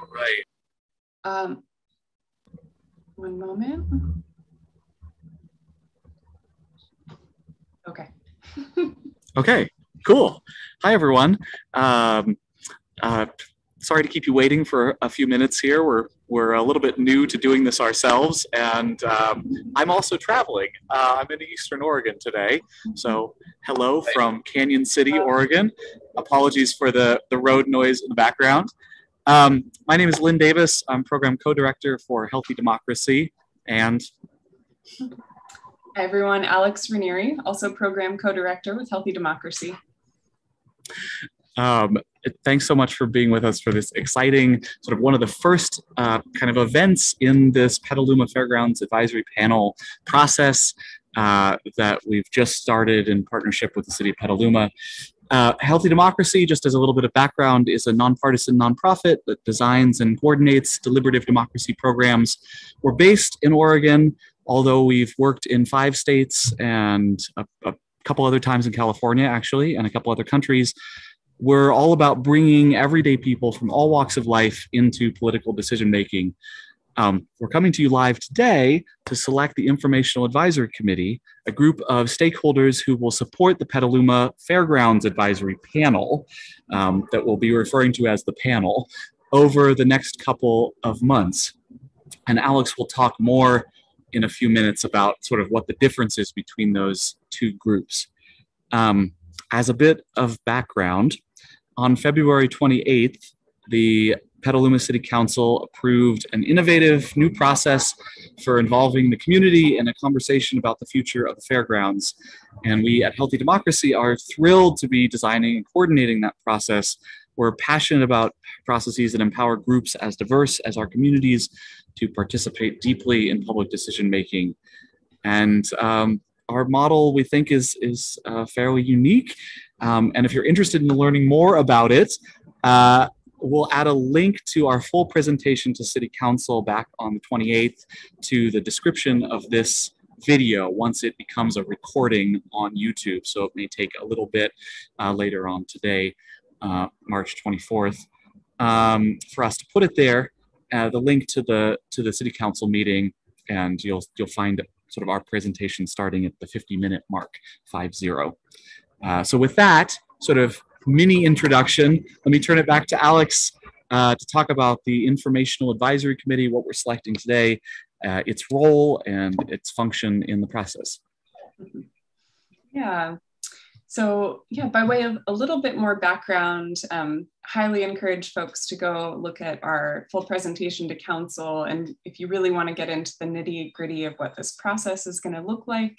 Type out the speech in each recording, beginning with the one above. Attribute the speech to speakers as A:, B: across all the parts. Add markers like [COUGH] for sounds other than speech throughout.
A: All right.
B: Um, one moment. Okay. [LAUGHS]
A: Okay, cool. Hi, everyone. Um, uh, sorry to keep you waiting for a few minutes here. We're, we're a little bit new to doing this ourselves, and um, I'm also traveling. Uh, I'm in Eastern Oregon today. So, hello from Canyon City, Oregon. Apologies for the, the road noise in the background. Um, my name is Lynn Davis. I'm program co-director for Healthy Democracy, and
B: Hi, everyone. Alex Ranieri, also program co-director with Healthy Democracy.
A: Um, thanks so much for being with us for this exciting, sort of one of the first uh, kind of events in this Petaluma Fairgrounds Advisory Panel process uh, that we've just started in partnership with the City of Petaluma. Uh, Healthy Democracy, just as a little bit of background, is a nonpartisan nonprofit that designs and coordinates deliberative democracy programs. We're based in Oregon, although we've worked in five states and a, a couple other times in California, actually, and a couple other countries. We're all about bringing everyday people from all walks of life into political decision making. Um, we're coming to you live today to select the Informational Advisory Committee, a group of stakeholders who will support the Petaluma Fairgrounds Advisory Panel, um, that we'll be referring to as the panel, over the next couple of months. And Alex will talk more in a few minutes about sort of what the difference is between those two groups. Um, as a bit of background, on February 28th, the Petaluma City Council approved an innovative new process for involving the community in a conversation about the future of the fairgrounds. And we at Healthy Democracy are thrilled to be designing and coordinating that process. We're passionate about processes that empower groups as diverse as our communities to participate deeply in public decision making. And um, our model, we think, is, is uh, fairly unique. Um, and if you're interested in learning more about it, uh, we'll add a link to our full presentation to City Council back on the 28th to the description of this video once it becomes a recording on YouTube. So it may take a little bit uh, later on today, uh, March 24th, um, for us to put it there. Uh, the link to the to the City Council meeting, and you'll you'll find sort of our presentation starting at the 50 minute mark, five zero. Uh, so with that sort of mini introduction, let me turn it back to Alex uh, to talk about the Informational Advisory Committee, what we're selecting today, uh, its role and its function in the process.
B: Yeah. So yeah, by way of a little bit more background, um, highly encourage folks to go look at our full presentation to council. And if you really wanna get into the nitty gritty of what this process is gonna look like,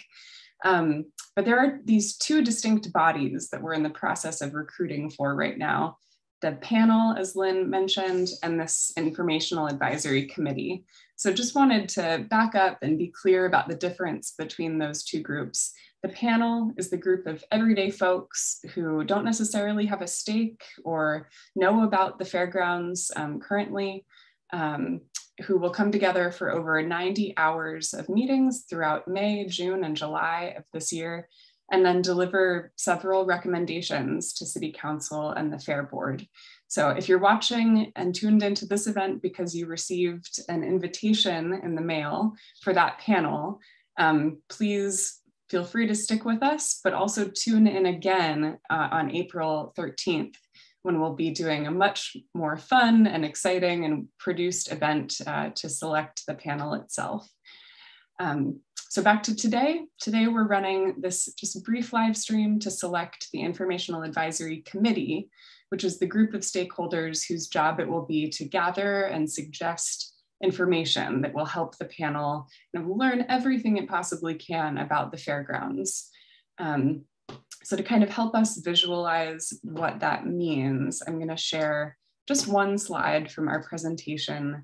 B: um, but there are these two distinct bodies that we're in the process of recruiting for right now. The panel, as Lynn mentioned, and this informational advisory committee. So just wanted to back up and be clear about the difference between those two groups. The panel is the group of everyday folks who don't necessarily have a stake or know about the fairgrounds um, currently, um, who will come together for over 90 hours of meetings throughout May, June, and July of this year, and then deliver several recommendations to City Council and the Fair Board. So if you're watching and tuned into this event because you received an invitation in the mail for that panel, um, please feel free to stick with us, but also tune in again uh, on April 13th when we'll be doing a much more fun and exciting and produced event uh, to select the panel itself. Um, so back to today. Today we're running this just brief live stream to select the Informational Advisory Committee, which is the group of stakeholders whose job it will be to gather and suggest information that will help the panel learn everything it possibly can about the fairgrounds. Um, so to kind of help us visualize what that means, I'm gonna share just one slide from our presentation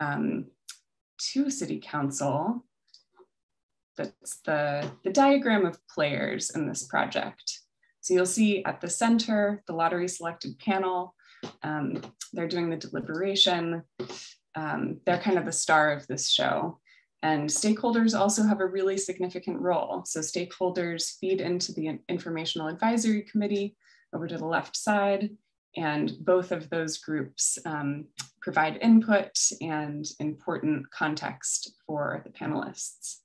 B: um, to City Council. That's the, the diagram of players in this project. So you'll see at the center, the lottery selected panel, um, they're doing the deliberation. Um, they're kind of the star of this show. And stakeholders also have a really significant role. So stakeholders feed into the Informational Advisory Committee over to the left side, and both of those groups um, provide input and important context for the panelists.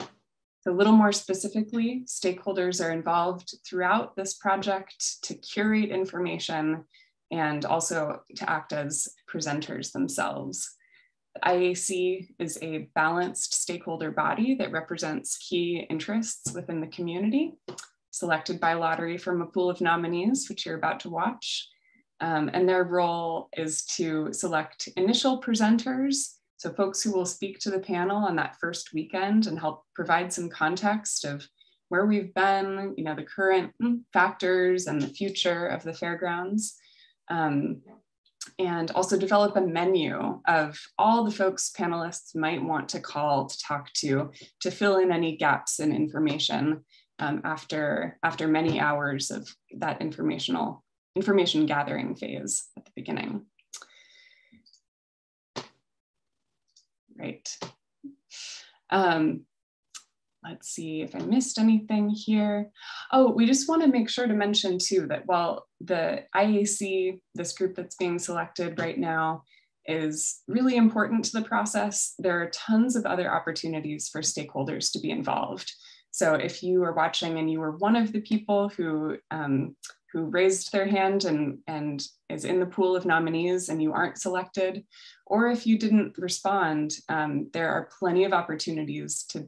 B: A little more specifically, stakeholders are involved throughout this project to curate information and also to act as presenters themselves. IAC is a balanced stakeholder body that represents key interests within the community, selected by lottery from a pool of nominees, which you're about to watch. Um, and their role is to select initial presenters so folks who will speak to the panel on that first weekend and help provide some context of where we've been, you know, the current factors and the future of the fairgrounds. Um, and also develop a menu of all the folks panelists might want to call to talk to to fill in any gaps in information um, after after many hours of that informational information gathering phase at the beginning. right? Um, let's see if I missed anything here. Oh, we just want to make sure to mention too that while the IAC, this group that's being selected right now, is really important to the process, there are tons of other opportunities for stakeholders to be involved. So if you are watching and you were one of the people who um, who raised their hand and, and is in the pool of nominees and you aren't selected, or if you didn't respond, um, there are plenty of opportunities to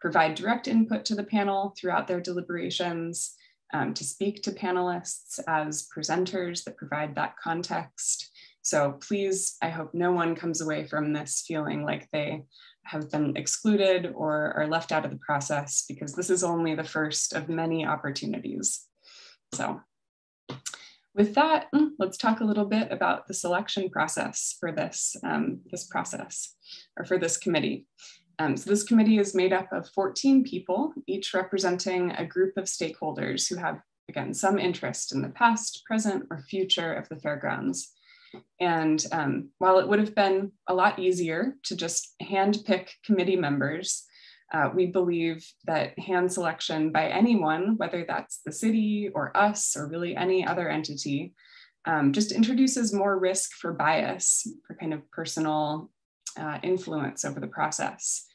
B: provide direct input to the panel throughout their deliberations, um, to speak to panelists as presenters that provide that context. So please, I hope no one comes away from this feeling like they have been excluded or are left out of the process because this is only the first of many opportunities. So with that, mm, let's talk a little bit about the selection process for this, um, this process or for this committee. Um, so this committee is made up of 14 people, each representing a group of stakeholders who have, again, some interest in the past, present, or future of the fairgrounds. And um, while it would have been a lot easier to just hand pick committee members, uh, we believe that hand selection by anyone, whether that's the city or us or really any other entity, um, just introduces more risk for bias, for kind of personal uh, influence over the process.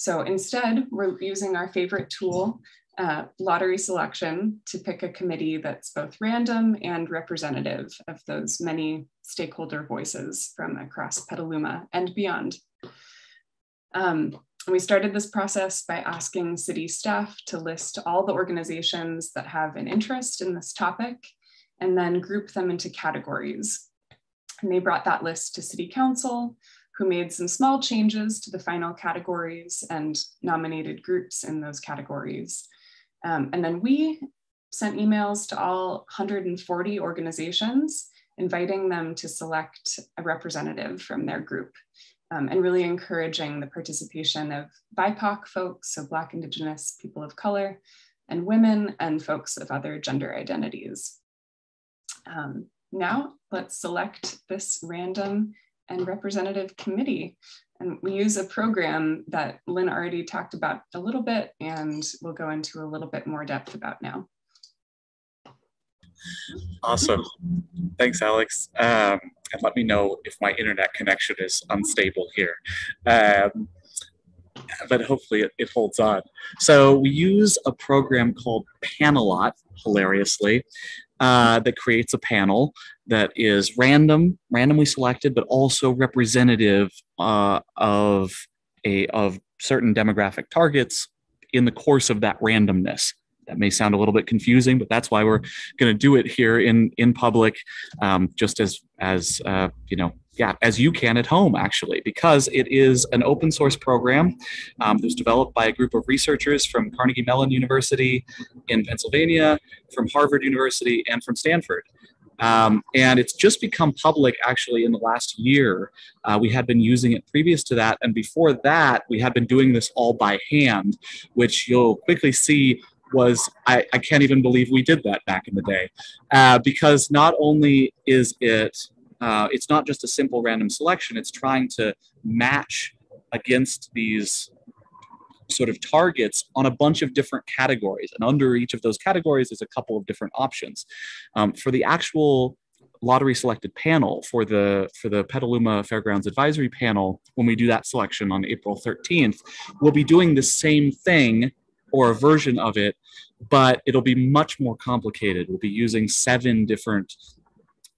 B: So instead, we're using our favorite tool, uh, lottery selection, to pick a committee that's both random and representative of those many stakeholder voices from across Petaluma and beyond. Um, we started this process by asking city staff to list all the organizations that have an interest in this topic and then group them into categories. And they brought that list to city council, who made some small changes to the final categories and nominated groups in those categories. Um, and then we sent emails to all 140 organizations, inviting them to select a representative from their group um, and really encouraging the participation of BIPOC folks, so Black, Indigenous, people of color, and women and folks of other gender identities. Um, now let's select this random and representative committee. And we use a program that Lynn already talked about a little bit and we'll go into a little bit more depth about now.
A: Awesome. Thanks, Alex. Um, and let me know if my internet connection is unstable here. Um, but hopefully it, it, holds on. So we use a program called Panelot, hilariously, uh, that creates a panel that is random, randomly selected, but also representative uh, of a of certain demographic targets in the course of that randomness. That may sound a little bit confusing, but that's why we're going to do it here in in public, um, just as as uh, you know, yeah, as you can at home actually, because it is an open source program um, that was developed by a group of researchers from Carnegie Mellon University in Pennsylvania, from Harvard University, and from Stanford. Um, and it's just become public actually in the last year. Uh, we had been using it previous to that. And before that, we had been doing this all by hand, which you'll quickly see was I, I can't even believe we did that back in the day uh, because not only is it uh, it's not just a simple random selection it's trying to match against these sort of targets on a bunch of different categories and under each of those categories is a couple of different options um, for the actual lottery selected panel for the for the Petaluma Fairgrounds Advisory Panel, when we do that selection on April 13th, we'll be doing the same thing or a version of it, but it'll be much more complicated. We'll be using seven different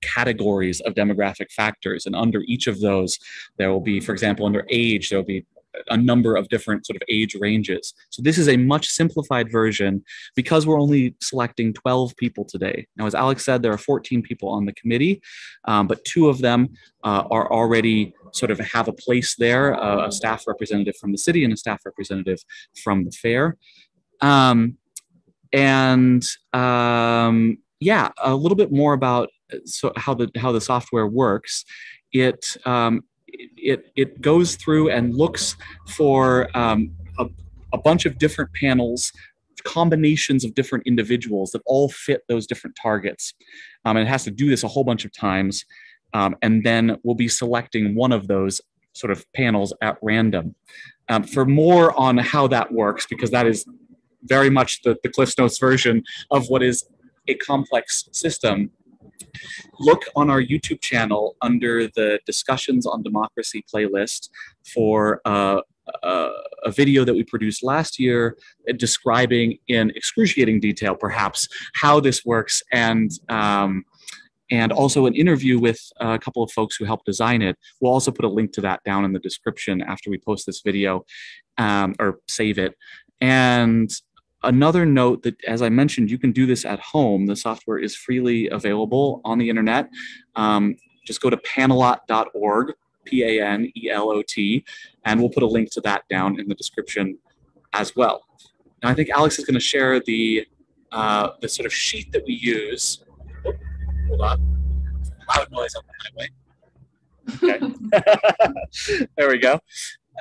A: categories of demographic factors. And under each of those, there will be, for example, under age, there will be a number of different sort of age ranges. So this is a much simplified version because we're only selecting 12 people today. Now, as Alex said, there are 14 people on the committee, um, but two of them uh, are already sort of have a place there, uh, a staff representative from the city and a staff representative from the fair. Um, and um, yeah, a little bit more about so how the how the software works. It um, it it goes through and looks for um, a, a bunch of different panels combinations of different individuals that all fit those different targets. Um, and it has to do this a whole bunch of times. Um, and then we'll be selecting one of those sort of panels at random. Um, for more on how that works, because that is very much the, the Cliffs Notes version of what is a complex system, look on our YouTube channel under the Discussions on Democracy playlist for uh, uh, a video that we produced last year describing in excruciating detail, perhaps, how this works and um, and also an interview with a couple of folks who helped design it. We'll also put a link to that down in the description after we post this video um, or save it. And Another note that, as I mentioned, you can do this at home. The software is freely available on the internet. Um, just go to panelot.org, P A N E L O T, and we'll put a link to that down in the description as well. Now, I think Alex is going to share the, uh, the sort of sheet that we use. Oh, hold on. Loud noise on the highway. Okay. [LAUGHS] there we go.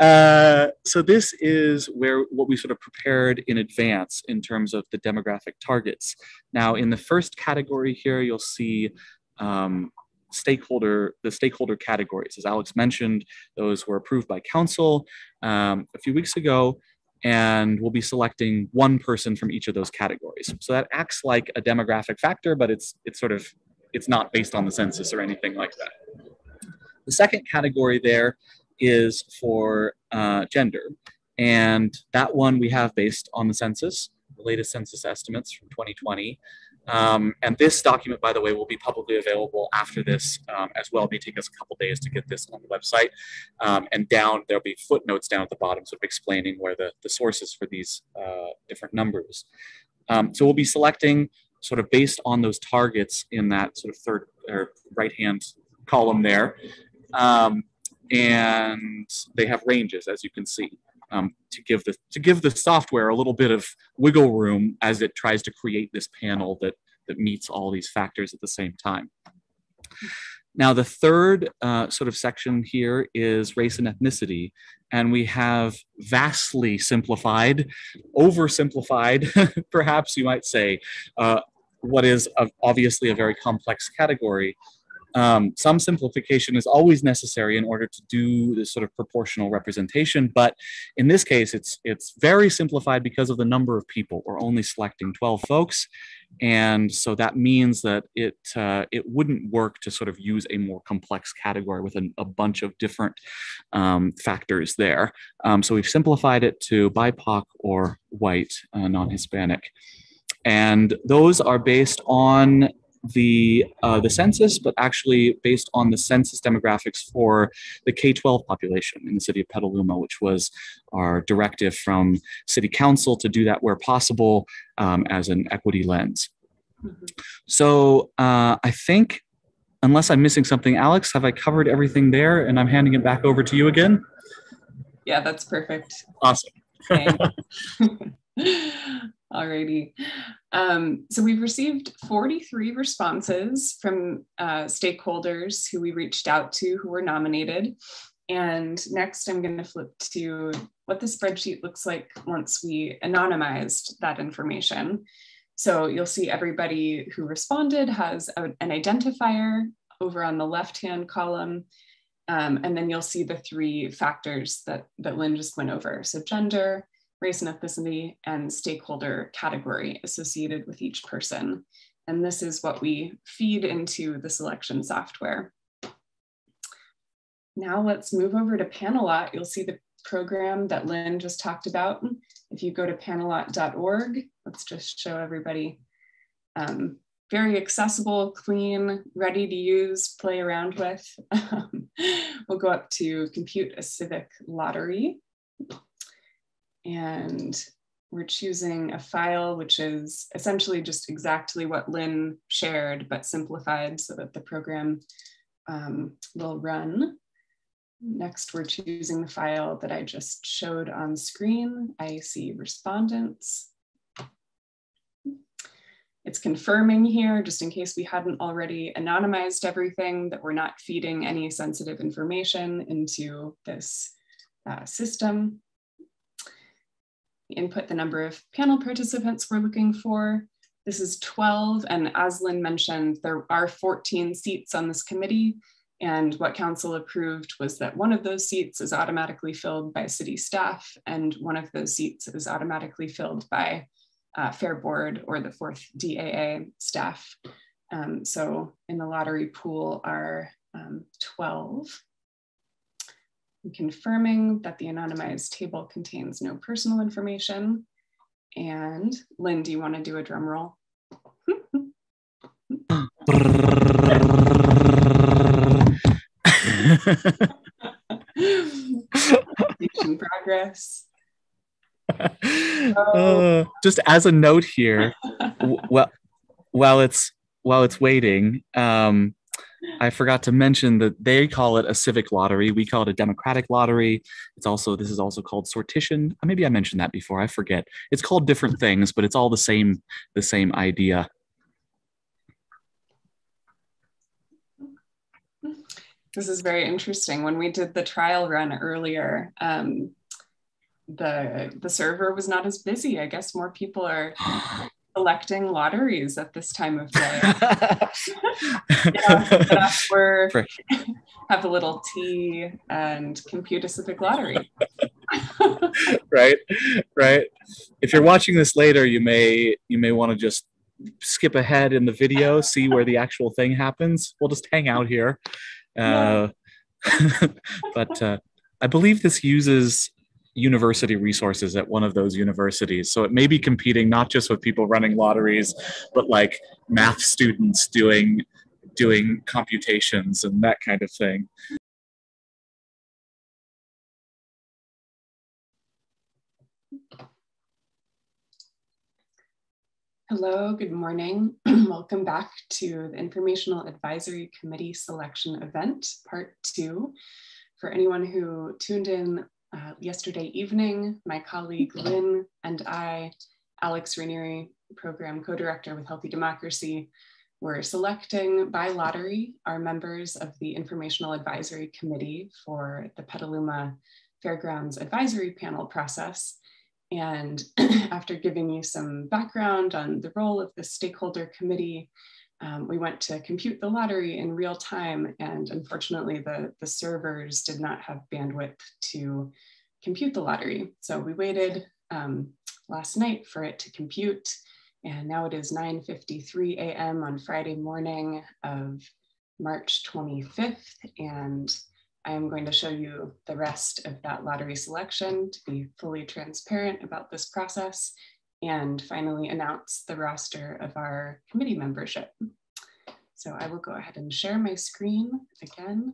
A: Uh, so this is where what we sort of prepared in advance in terms of the demographic targets. Now, in the first category here, you'll see um, stakeholder the stakeholder categories. As Alex mentioned, those were approved by council um, a few weeks ago, and we'll be selecting one person from each of those categories. So that acts like a demographic factor, but it's it's sort of it's not based on the census or anything like that. The second category there is for uh, gender. And that one we have based on the census, the latest census estimates from 2020. Um, and this document, by the way, will be publicly available after this um, as well. It may take us a couple days to get this on the website. Um, and down, there'll be footnotes down at the bottom, sort of explaining where the, the sources for these uh, different numbers. Um, so we'll be selecting sort of based on those targets in that sort of third or right-hand column there. Um, and they have ranges, as you can see, um, to give the to give the software a little bit of wiggle room as it tries to create this panel that that meets all these factors at the same time. Now, the third uh, sort of section here is race and ethnicity, and we have vastly simplified, oversimplified, [LAUGHS] perhaps you might say, uh, what is a, obviously a very complex category um, some simplification is always necessary in order to do this sort of proportional representation, but in this case, it's it's very simplified because of the number of people. We're only selecting 12 folks, and so that means that it uh, it wouldn't work to sort of use a more complex category with a, a bunch of different um, factors there. Um, so we've simplified it to BIPOC or white, uh, non-Hispanic. And those are based on the uh, the census, but actually based on the census demographics for the K-12 population in the city of Petaluma, which was our directive from City Council to do that where possible um, as an equity lens. Mm-hmm. So uh, I think, unless I'm missing something, Alex, have I covered everything there? And I'm handing it back over to you again.
B: Yeah, that's perfect.
A: Awesome. [LAUGHS]
B: Alrighty. Um, so we've received 43 responses from uh, stakeholders who we reached out to who were nominated. And next I'm going to flip to what the spreadsheet looks like once we anonymized that information. So you'll see everybody who responded has a, an identifier over on the left-hand column. Um, and then you'll see the three factors that, that Lynn just went over. So gender, race and ethnicity, and stakeholder category associated with each person. And this is what we feed into the selection software. Now let's move over to Panelot. You'll see the program that Lynn just talked about. If you go to panelot.org, let's just show everybody um, very accessible, clean, ready to use, play around with. [LAUGHS] we'll go up to compute a civic lottery. And we're choosing a file which is essentially just exactly what Lynn shared, but simplified so that the program um, will run. Next, we're choosing the file that I just showed on screen, IAC respondents. It's confirming here, just in case we hadn't already anonymized everything, that we're not feeding any sensitive information into this uh, system. Input the number of panel participants we're looking for. This is 12, and as Lynn mentioned, there are 14 seats on this committee, and what council approved was that one of those seats is automatically filled by city staff and one of those seats is automatically filled by uh, Fair Board or the fourth DAA staff. Um, so in the lottery pool are um, 12. I'm confirming that the anonymized table contains no personal information. And Lynn, do you want to do a drum roll? progress.
A: Uh, just as a note here, [LAUGHS] well, while it's while it's waiting, um, I forgot to mention that they call it a civic lottery. We call it a democratic lottery. It's also this is also called sortition. Maybe I mentioned that before. I forget. It's called different things, but it's all the same the same idea.
B: This is very interesting. When we did the trial run earlier, um, the the server was not as busy. I guess more people are [GASPS] [GASPS] collecting lotteries at this time of day. [LAUGHS] yeah, we're [LAUGHS] have a little tea and compute a civic lottery. [LAUGHS]
A: right, right. If you're watching this later, you may you may want to just skip ahead in the video, see where the actual thing happens. We'll just hang out here. Uh, but uh, I believe this uses university resources at one of those universities. So it may be competing not just with people running lotteries, but like math students doing doing computations and that kind of thing.
B: Hello, good morning. [CLEARS THROAT] Welcome back to the Informational Advisory Committee Selection Event, Part 2. For anyone who tuned in uh, yesterday evening, my colleague Lynn and I, Alex Ranieri, program co-director with Healthy Democracy, were selecting by lottery our members of the Informational Advisory Committee for the Petaluma Fairgrounds Advisory Panel process. And [CLEARS THROAT] after giving you some background on the role of the stakeholder committee, um, we went to compute the lottery in real time. And unfortunately, the, the servers did not have bandwidth to compute the lottery. So we waited um, last night for it to compute. And now it is 9.53 a.m. on Friday morning of March 25th. And I am going to show you the rest of that lottery selection to be fully transparent about this process and finally announce the roster of our committee membership. So I will go ahead and share my screen again.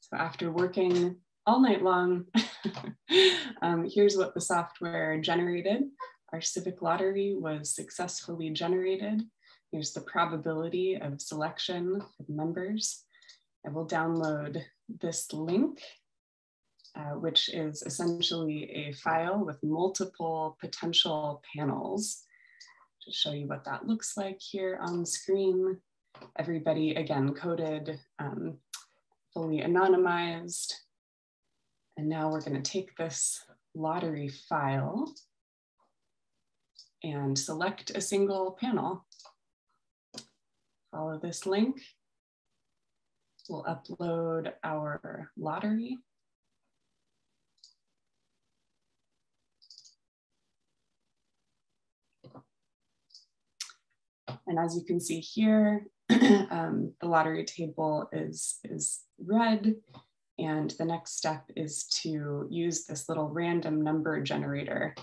B: So after working all night long. [LAUGHS] um, here's what the software generated. Our civic lottery was successfully generated. Here's the probability of selection of members. I will download this link, uh, which is essentially a file with multiple potential panels to show you what that looks like here on the screen. Everybody, again, coded, um, fully anonymized, and now we're going to take this lottery file and select a single panel. Follow this link. we'll upload our lottery. And as you can see here, [CLEARS THROAT] um, the lottery table is, is read. And the next step is to use this little random number generator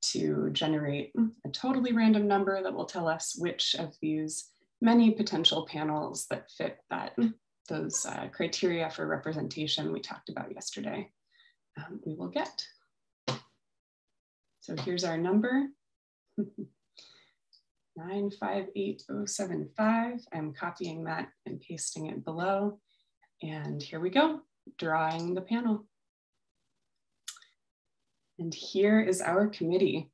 B: to generate a totally random number that will tell us which of these many potential panels that fit that those uh, criteria for representation we talked about yesterday, um, we will get. So here's our number. [LAUGHS] 958075. I'm copying that and pasting it below. And here we go, drawing the panel. And here is our committee.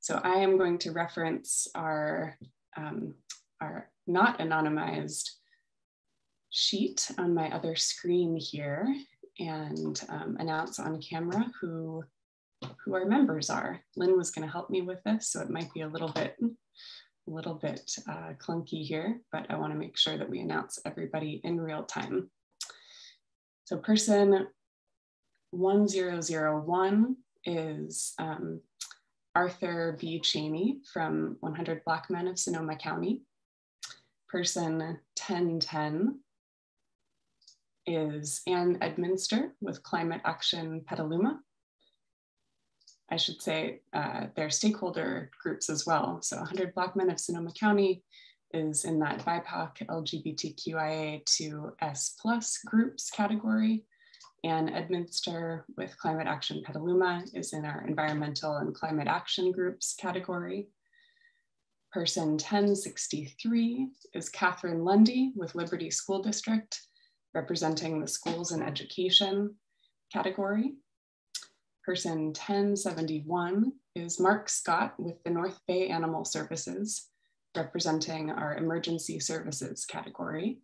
B: So I am going to reference our, um, our not anonymized sheet on my other screen here and um, announce on camera who, who our members are. Lynn was gonna help me with this, so it might be a little bit a little bit uh, clunky here, but I wanna make sure that we announce everybody in real time. So person 1001 is um, Arthur B. Cheney from 100 Black Men of Sonoma County. Person 1010 is Anne Edminster with Climate Action Petaluma. I should say uh, their stakeholder groups as well. So 100 Black Men of Sonoma County is in that BIPOC LGBTQIA2S plus groups category. Anne Edminster with Climate Action Petaluma is in our environmental and climate action groups category. Person 1063 is Catherine Lundy with Liberty School District, representing the schools and education category. Person 1071 is Mark Scott with the North Bay Animal Services, representing our emergency services category.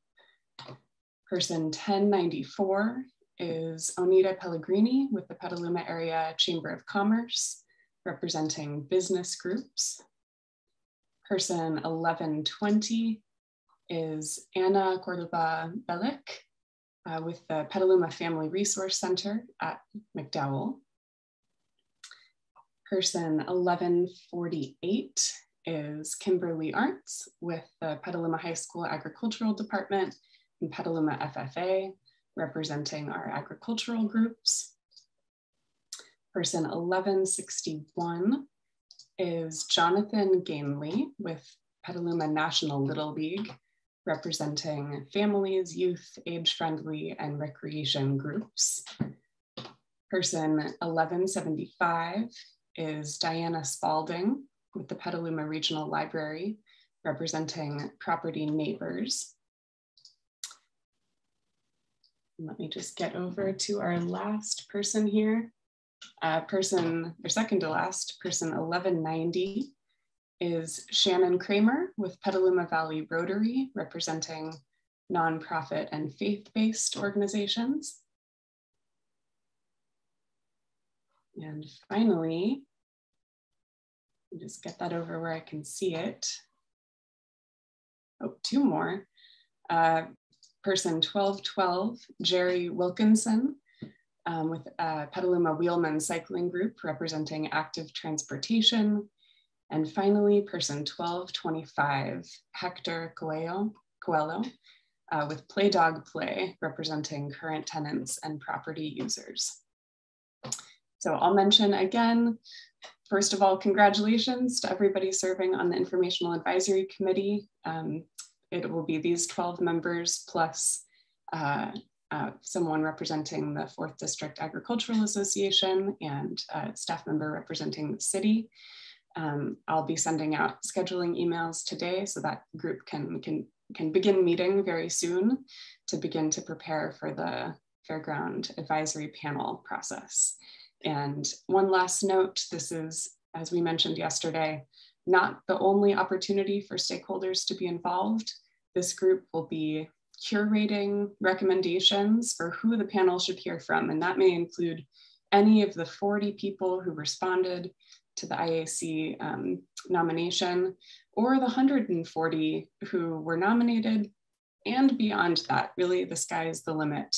B: Person 1094 is Onita Pellegrini with the Petaluma Area Chamber of Commerce, representing business groups. Person 1120 is Anna Cordoba Belic uh, with the Petaluma Family Resource Center at McDowell person 1148 is Kimberly Arntz with the Petaluma High School Agricultural Department and Petaluma FFA, representing our agricultural groups. Person 1161 is Jonathan Gainley with Petaluma National Little League, representing families, youth, age-friendly, and recreation groups. Person 1175 is Diana Spalding with the Petaluma Regional Library, representing property neighbors. Let me just get over to our last person here. Uh, person, or second to last, person 1190 is Shannon Kramer with Petaluma Valley Rotary, representing nonprofit and faith-based organizations. And finally, just get that over where I can see it. Oh, two more. Uh, person 1212, Jerry Wilkinson um, with uh, Petaluma Wheelman Cycling Group representing active transportation. And finally, person 1225, Hector Coelho, Coelho uh, with Play Dog Play representing current tenants and property users. So I'll mention again, first of all, congratulations to everybody serving on the Informational Advisory Committee. Um, it will be these 12 members plus uh, uh, someone representing the 4th District Agricultural Association and a staff member representing the city. Um, I'll be sending out scheduling emails today so that group can, can, can begin meeting very soon to begin to prepare for the Fairground Advisory Panel process. And one last note, this is, as we mentioned yesterday, not the only opportunity for stakeholders to be involved. This group will be curating recommendations for who the panel should hear from, and that may include any of the 40 people who responded to the IAC um, nomination, or the 140 who were nominated and beyond that, really the sky is the limit.